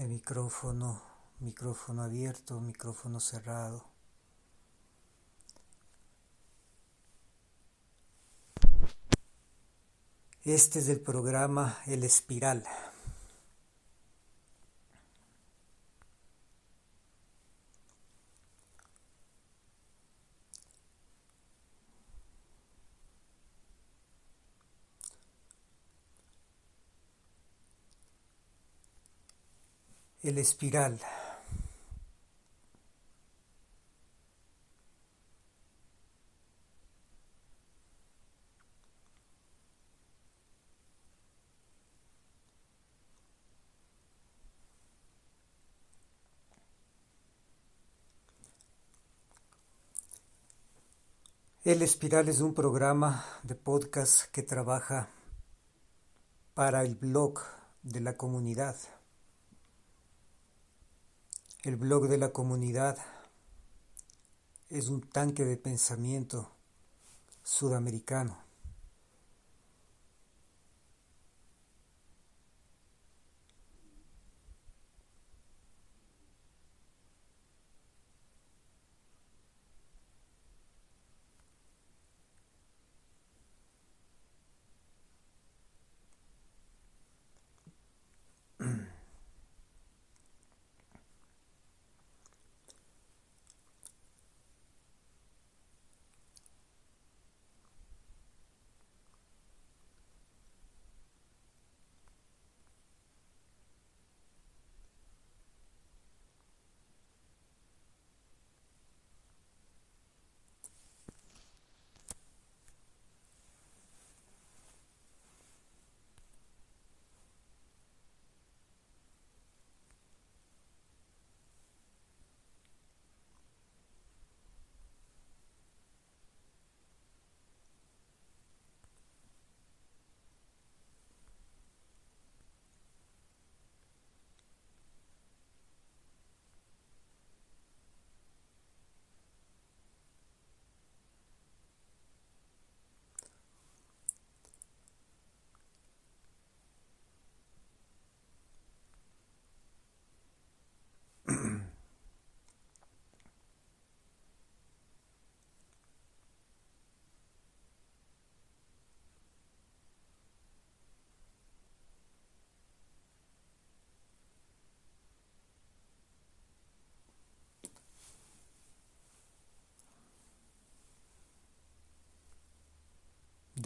el micrófono, micrófono abierto, micrófono cerrado. Este es el programa El Espiral. El espiral. El Espiral es un programa de podcast que trabaja para el blog de la comunidad. El blog de la comunidad es un tanque de pensamiento sudamericano.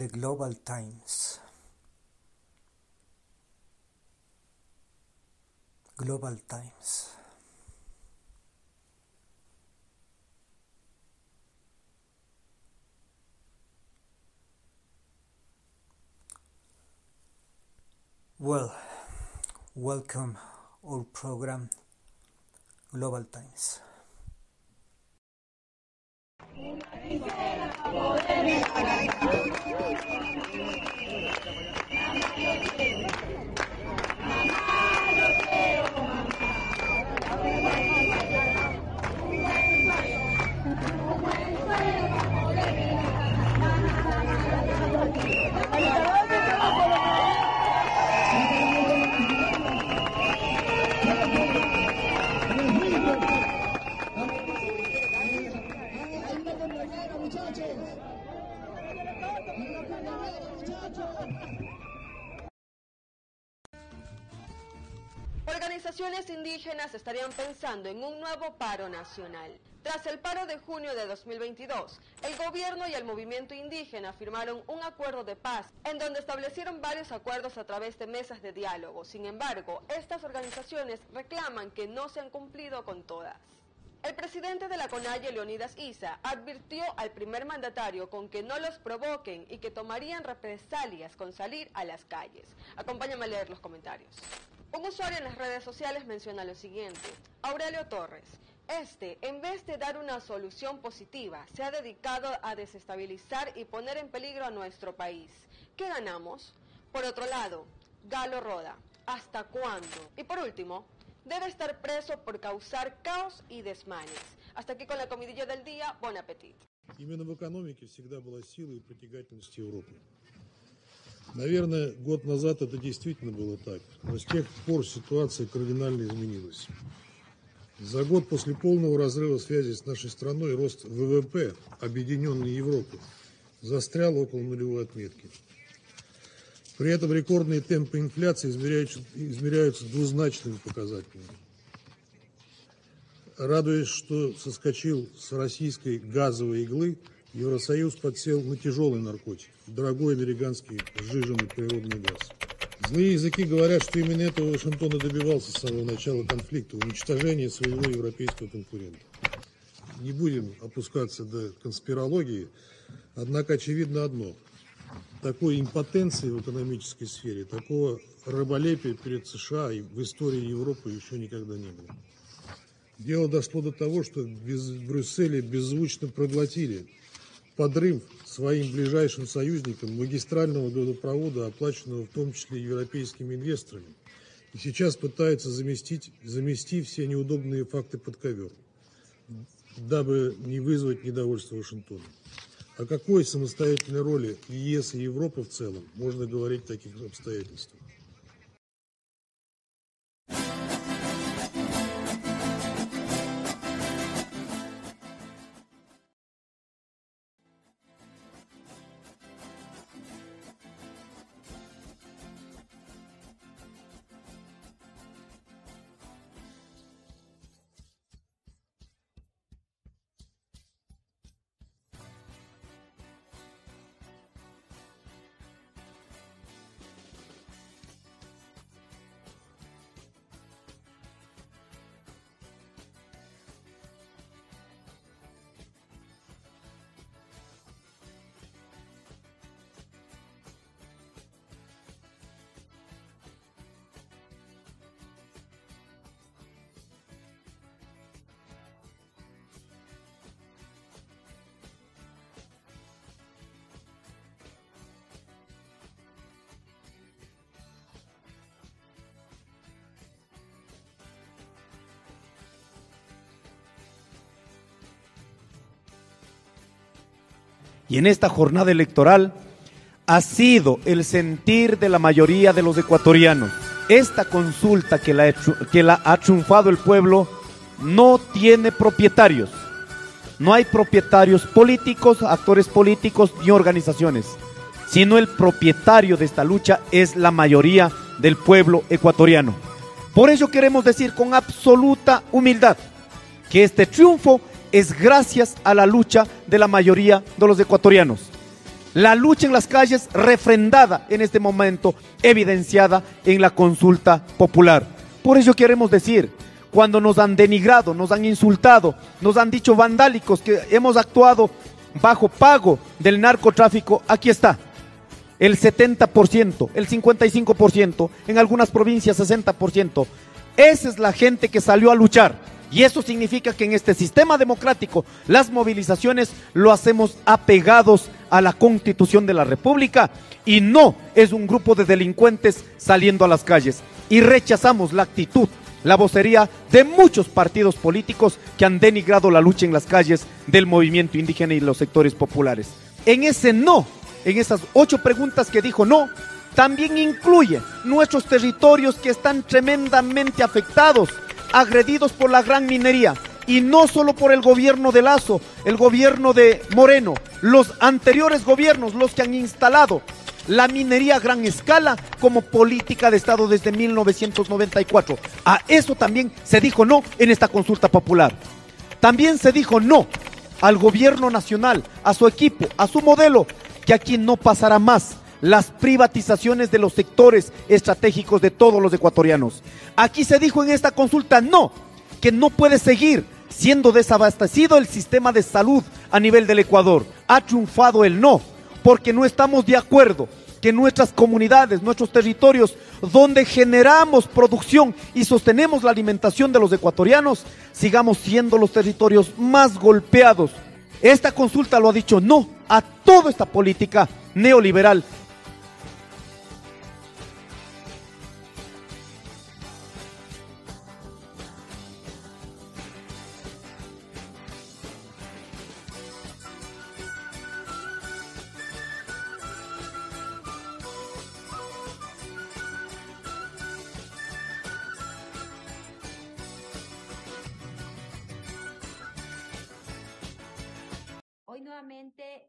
The Global Times. Global Times. Well, welcome our program Global Times. Organizaciones indígenas estarían pensando en un nuevo paro nacional. Tras el paro de junio de 2022, el gobierno y el movimiento indígena firmaron un acuerdo de paz en donde establecieron varios acuerdos a través de mesas de diálogo. Sin embargo, estas organizaciones reclaman que no se han cumplido con todas. El presidente de la CONAIE, Leonidas Isa, advirtió al primer mandatario con que no los provoquen y que tomarían represalias con salir a las calles. Acompáñame a leer los comentarios. Un usuario en las redes sociales menciona lo siguiente. Aurelio Torres. Este, en vez de dar una solución positiva, se ha dedicado a desestabilizar y poner en peligro a nuestro país. ¿Qué ganamos? Por otro lado, Galo Roda. ¿Hasta cuándo? Y por último, debe estar preso por causar caos y desmanes. Hasta aquí con la comidilla del día. Bon appetit. Именно в экономике всегда была сила и притягательность Европы. Наверное, год назад это действительно было так, но с тех пор ситуация кардинально изменилась. За год после полного разрыва связи с нашей страной рост ВВП Объединенной Европы застрял около нулевой отметки. При этом рекордные темпы инфляции измеряются, измеряются двузначными показателями. Радуясь, что соскочил с российской газовой иглы, Евросоюз подсел на тяжелый наркотик, дорогой американский сжиженный природный газ. Злые языки говорят, что именно этого Вашингтон и добивался с самого начала конфликта, уничтожения своего европейского конкурента. Не будем опускаться до конспирологии, однако очевидно одно. Такой импотенции в экономической сфере, такого раболепия перед США и в истории Европы еще никогда не было. Дело дошло до того, что в Брюсселе беззвучно проглотили подрыв своим ближайшим союзникам магистрального газопровода, оплаченного в том числе европейскими инвесторами, и сейчас пытаются заместить, замести все неудобные факты под ковер, дабы не вызвать недовольство Вашингтона. О какой самостоятельной роли ЕС и Европы в целом можно говорить в таких обстоятельствах? Y en esta jornada electoral ha sido el sentir de la mayoría de los ecuatorianos. Esta consulta que la, que la ha triunfado el pueblo no tiene propietarios. No hay propietarios políticos, actores políticos ni organizaciones, sino el propietario de esta lucha es la mayoría del pueblo ecuatoriano. Por ello queremos decir con absoluta humildad que este triunfo es gracias a la lucha de la mayoría de los ecuatorianos. La lucha en las calles refrendada en este momento, evidenciada en la consulta popular. Por ello queremos decir, cuando nos han denigrado, nos han insultado, nos han dicho vandálicos que hemos actuado bajo pago del narcotráfico, aquí está. El 70%, el 55%, en algunas provincias 60%. Esa es la gente que salió a luchar y eso significa que en este sistema democrático las movilizaciones lo hacemos apegados a la constitución de la República y no es un grupo de delincuentes saliendo a las calles. Y rechazamos la actitud, la vocería de muchos partidos políticos que han denigrado la lucha en las calles del movimiento indígena y los sectores populares. En ese no, en esas ocho preguntas que dijo no, también incluye nuestros territorios que están tremendamente afectados agredidos por la gran minería. Y no solo por el gobierno de Lazo, el gobierno de Moreno, los anteriores gobiernos, los que han instalado la minería a gran escala como política de Estado desde 1994. A eso también se dijo no en esta consulta popular. También se dijo no al gobierno nacional, a su equipo, a su modelo, que aquí no pasará más las privatizaciones de los sectores estratégicos de todos los ecuatorianos. Aquí se dijo en esta consulta no, que no puede seguir siendo desabastecido el sistema de salud a nivel del Ecuador. Ha triunfado el no, porque no estamos de acuerdo que nuestras comunidades, nuestros territorios, donde generamos producción y sostenemos la alimentación de los ecuatorianos, sigamos siendo los territorios más golpeados. Esta consulta lo ha dicho no a toda esta política neoliberal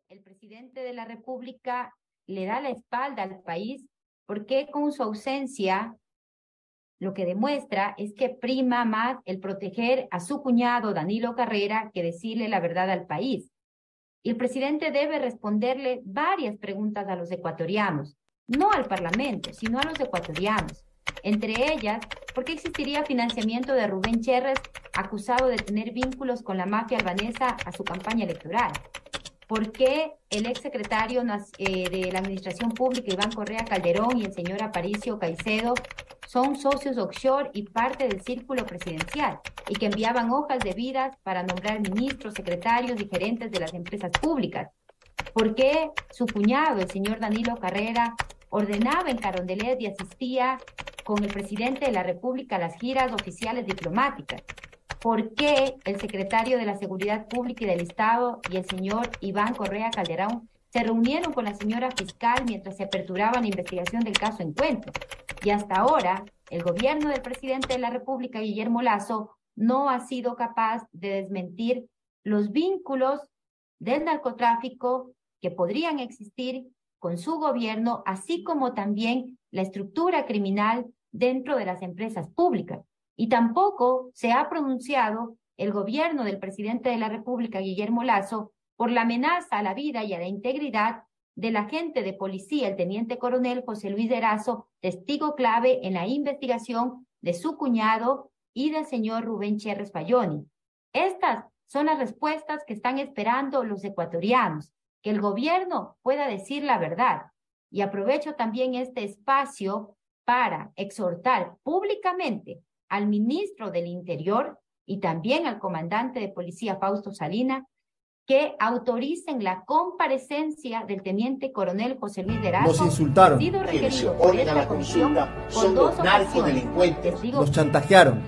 el presidente de la República le da la espalda al país porque con su ausencia lo que demuestra es que prima más el proteger a su cuñado Danilo Carrera que decirle la verdad al país. El presidente debe responderle varias preguntas a los ecuatorianos, no al Parlamento, sino a los ecuatorianos. Entre ellas, ¿por qué existiría financiamiento de Rubén Cherres, acusado de tener vínculos con la mafia albanesa a su campaña electoral? ¿Por qué el exsecretario eh, de la Administración Pública, Iván Correa Calderón, y el señor Aparicio Caicedo son socios offshore y parte del círculo presidencial y que enviaban hojas de vidas para nombrar ministros, secretarios y gerentes de las empresas públicas. ¿Por qué su cuñado, el señor Danilo Carrera, ordenaba en Carondelet y asistía con el presidente de la República las giras oficiales diplomáticas? ¿Por qué el secretario de la Seguridad Pública y del Estado y el señor Iván Correa Calderón se reunieron con la señora fiscal mientras se aperturaba la investigación del caso Encuentro? Y hasta ahora, el gobierno del presidente de la República, Guillermo Lazo, no ha sido capaz de desmentir los vínculos del narcotráfico que podrían existir con su gobierno, así como también la estructura criminal dentro de las empresas públicas. Y tampoco se ha pronunciado el gobierno del presidente de la República, Guillermo Lazo, por la amenaza a la vida y a la integridad del agente de policía, el teniente coronel José Luis Erazo, testigo clave en la investigación de su cuñado y del señor Rubén Cherres Fayoni. Estas son las respuestas que están esperando los ecuatorianos, que el gobierno pueda decir la verdad. Y aprovecho también este espacio para exhortar públicamente al ministro del Interior y también al comandante de policía Fausto Salina que autoricen la comparecencia del teniente coronel José Luis Erazo. Nos insultaron. Se oponen a la consulta son los narcodelincuentes. Nos chantajearon.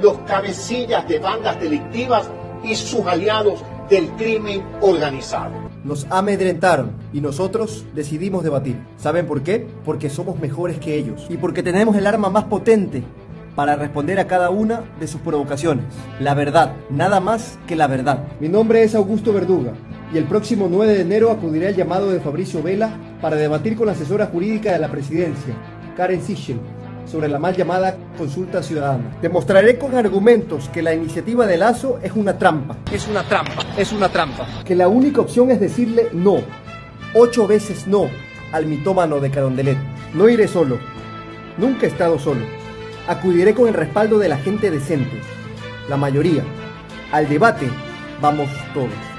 Los cabecillas de bandas delictivas y sus aliados del crimen organizado. Nos amedrentaron y nosotros decidimos debatir. ¿Saben por qué? Porque somos mejores que ellos y porque tenemos el arma más potente para responder a cada una de sus provocaciones. La verdad, nada más que la verdad. Mi nombre es Augusto Verduga y el próximo 9 de enero acudiré al llamado de Fabricio Vela para debatir con la asesora jurídica de la presidencia, Karen Sichel, sobre la mal llamada consulta ciudadana. Demostraré con argumentos que la iniciativa de Lazo es una trampa. Es una trampa, es una trampa. Que la única opción es decirle no, ocho veces no, al mitómano de Carondelet. No iré solo, nunca he estado solo acudiré con el respaldo de la gente decente, la mayoría. Al debate vamos todos.